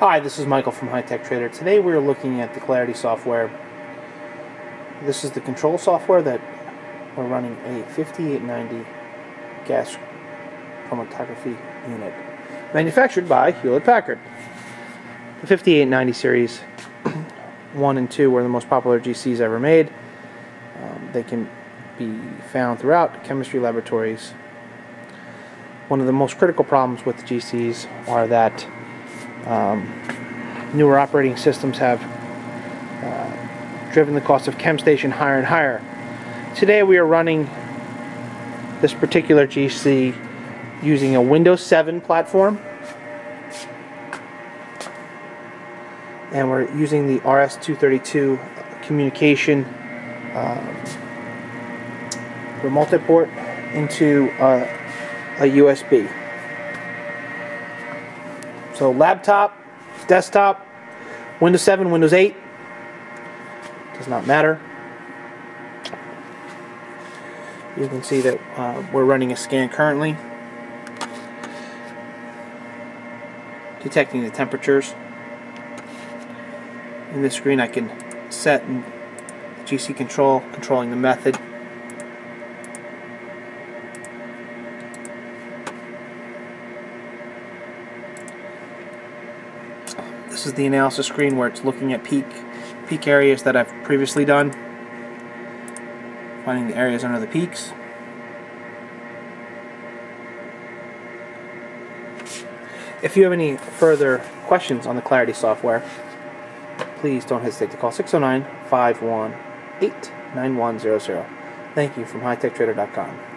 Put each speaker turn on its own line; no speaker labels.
Hi, this is Michael from HiTechTrader. Today we're looking at the Clarity software. This is the control software that we're running a 5890 gas chromatography unit manufactured by Hewlett Packard. The 5890 series 1 and 2 were the most popular GCs ever made. Um, they can be found throughout chemistry laboratories. One of the most critical problems with the GCs are that um, newer operating systems have uh, driven the cost of ChemStation higher and higher. Today we are running this particular GC using a Windows 7 platform and we're using the RS-232 communication um, remote port into uh, a USB. So laptop, desktop, Windows 7, Windows 8, does not matter. You can see that uh, we're running a scan currently, detecting the temperatures. In this screen I can set and GC control, controlling the method. This is the analysis screen where it's looking at peak peak areas that I've previously done. Finding the areas under the peaks. If you have any further questions on the Clarity software, please don't hesitate to call 609 518 9100. Thank you from hitechtrader.com.